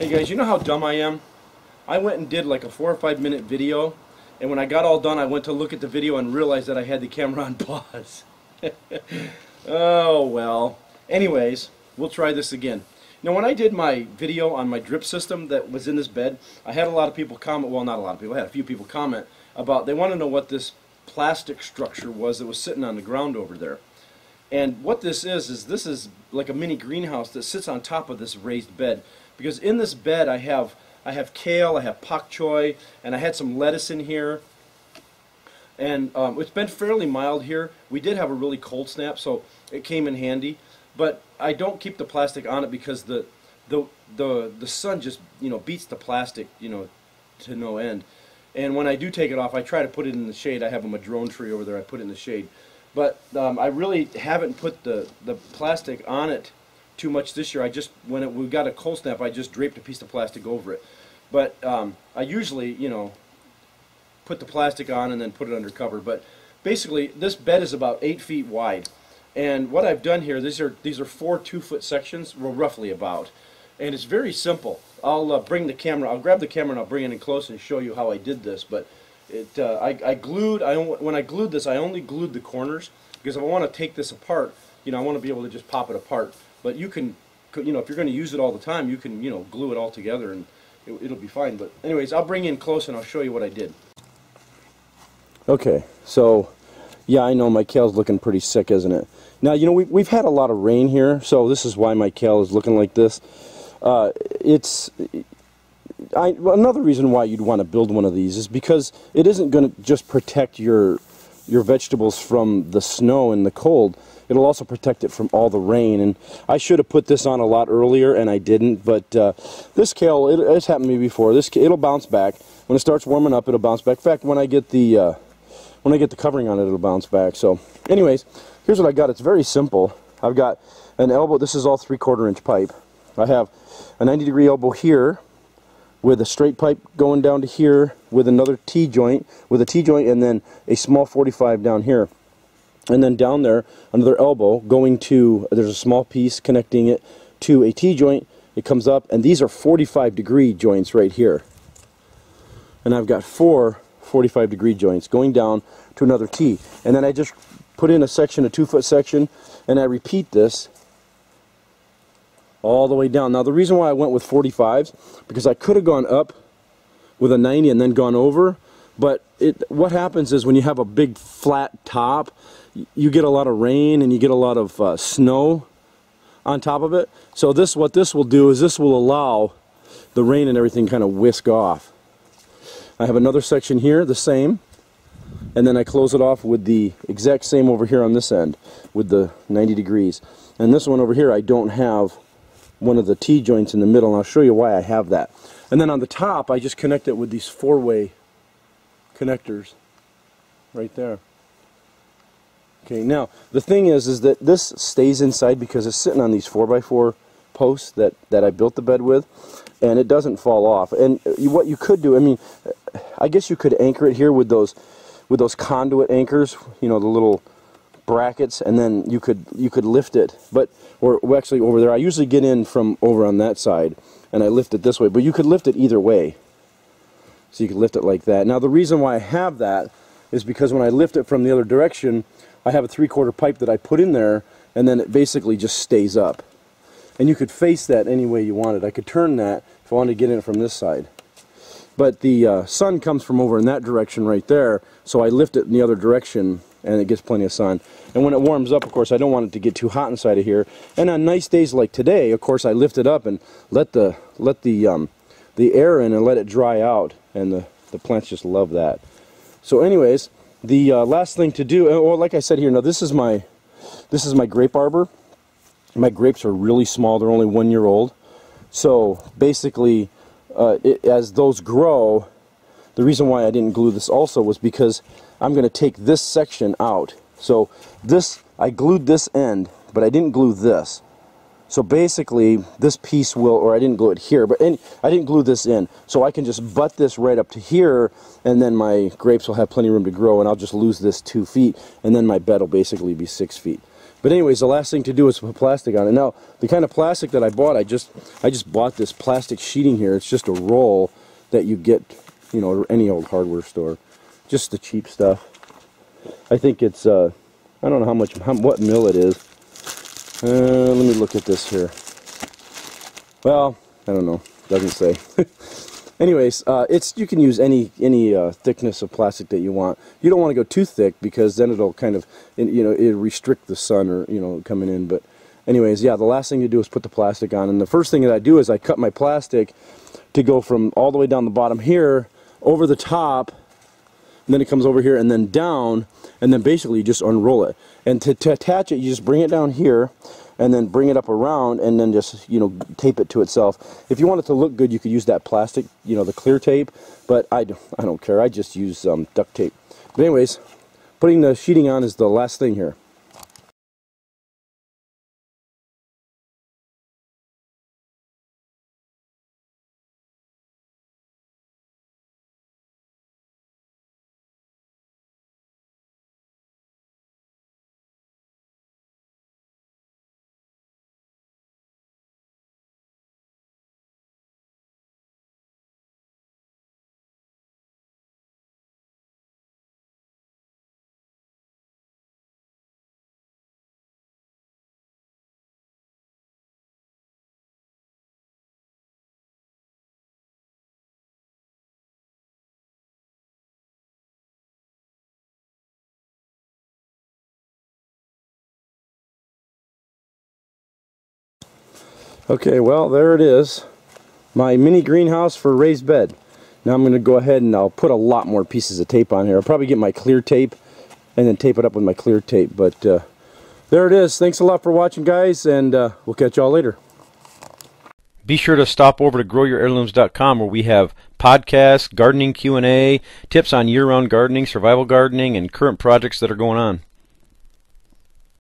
Hey guys, you know how dumb I am? I went and did like a four or five minute video, and when I got all done, I went to look at the video and realized that I had the camera on pause. oh well. Anyways, we'll try this again. Now when I did my video on my drip system that was in this bed, I had a lot of people comment, well not a lot of people, I had a few people comment about, they want to know what this plastic structure was that was sitting on the ground over there. And what this is, is this is like a mini greenhouse that sits on top of this raised bed. Because in this bed I have I have kale, I have pak choi, and I had some lettuce in here. And um, it's been fairly mild here. We did have a really cold snap, so it came in handy. But I don't keep the plastic on it because the the the the sun just you know beats the plastic you know to no end. And when I do take it off, I try to put it in the shade. I have a madrone tree over there. I put it in the shade. But um, I really haven't put the, the plastic on it too much this year. I just when it, we got a cold snap, I just draped a piece of plastic over it. But um, I usually, you know, put the plastic on and then put it under cover. But basically, this bed is about eight feet wide. And what I've done here, these are these are four two-foot sections, well, roughly about, and it's very simple. I'll uh, bring the camera. I'll grab the camera and I'll bring it in close and show you how I did this. But it, uh, I, I glued. I when I glued this, I only glued the corners because if I want to take this apart, you know, I want to be able to just pop it apart. But you can, you know, if you're going to use it all the time, you can, you know, glue it all together and it, it'll be fine. But anyways, I'll bring in close and I'll show you what I did. Okay, so yeah, I know my kale's looking pretty sick, isn't it? Now, you know, we, we've had a lot of rain here, so this is why my kale is looking like this. Uh, it's I, another reason why you'd want to build one of these is because it isn't going to just protect your your vegetables from the snow and the cold it'll also protect it from all the rain. And I should have put this on a lot earlier, and I didn't. But uh, this kale, it, it's happened to me before. This it'll bounce back when it starts warming up. It'll bounce back. In fact, when I get the uh, when I get the covering on it, it'll bounce back. So, anyways, here's what I got. It's very simple. I've got an elbow. This is all three-quarter inch pipe. I have a 90 degree elbow here with a straight pipe going down to here with another T-joint, with a T-joint and then a small 45 down here. And then down there another elbow going to there's a small piece connecting it to a T-joint. It comes up and these are 45 degree joints right here. And I've got four 45 degree joints going down to another T. And then I just put in a section a two foot section and I repeat this all the way down now the reason why I went with 45s because I could have gone up with a 90 and then gone over but it, what happens is when you have a big flat top, you get a lot of rain and you get a lot of uh, snow on top of it. So this, what this will do is this will allow the rain and everything kind of whisk off. I have another section here, the same, and then I close it off with the exact same over here on this end with the 90 degrees. And this one over here, I don't have one of the T-joints in the middle, and I'll show you why I have that. And then on the top, I just connect it with these four-way connectors right there. Okay, now the thing is, is that this stays inside because it's sitting on these 4x4 posts that, that I built the bed with, and it doesn't fall off. And what you could do, I mean, I guess you could anchor it here with those with those conduit anchors, you know, the little brackets, and then you could you could lift it. But or actually over there, I usually get in from over on that side, and I lift it this way. But you could lift it either way. So you can lift it like that. Now the reason why I have that is because when I lift it from the other direction, I have a three-quarter pipe that I put in there, and then it basically just stays up. And you could face that any way you wanted. I could turn that if I wanted to get in from this side. But the uh, sun comes from over in that direction right there, so I lift it in the other direction and it gets plenty of sun. And when it warms up, of course, I don't want it to get too hot inside of here. And on nice days like today, of course, I lift it up and let the let the um, the air in and let it dry out and the, the plants just love that. So anyways, the uh, last thing to do, well, like I said here, now this is my this is my grape arbor. My grapes are really small; they're only one year old. So basically, uh, it, as those grow, the reason why I didn't glue this also was because I'm going to take this section out. So this, I glued this end, but I didn't glue this. So basically, this piece will, or I didn't glue it here, but any, I didn't glue this in. So I can just butt this right up to here, and then my grapes will have plenty of room to grow, and I'll just lose this two feet, and then my bed will basically be six feet. But anyways, the last thing to do is put plastic on it. Now, the kind of plastic that I bought, I just I just bought this plastic sheeting here. It's just a roll that you get, you know, any old hardware store. Just the cheap stuff. I think it's uh, I don't know how much how, what mill it is. Uh, let me look at this here. Well, I don't know. Doesn't say. Anyways, uh, it's you can use any any uh, thickness of plastic that you want. You don't want to go too thick because then it'll kind of you know it restrict the sun or you know coming in. But anyways, yeah, the last thing to do is put the plastic on. And the first thing that I do is I cut my plastic to go from all the way down the bottom here over the top, and then it comes over here and then down, and then basically you just unroll it. And to, to attach it, you just bring it down here and then bring it up around and then just you know tape it to itself. If you want it to look good you could use that plastic you know the clear tape but I, I don't care. I just use um, duct tape. But anyways putting the sheeting on is the last thing here Okay, well, there it is. My mini greenhouse for raised bed. Now I'm going to go ahead and I'll put a lot more pieces of tape on here. I'll probably get my clear tape and then tape it up with my clear tape. But uh, there it is. Thanks a lot for watching, guys, and uh, we'll catch y'all later. Be sure to stop over to growyourheirlooms.com where we have podcasts, gardening Q&A, tips on year-round gardening, survival gardening, and current projects that are going on.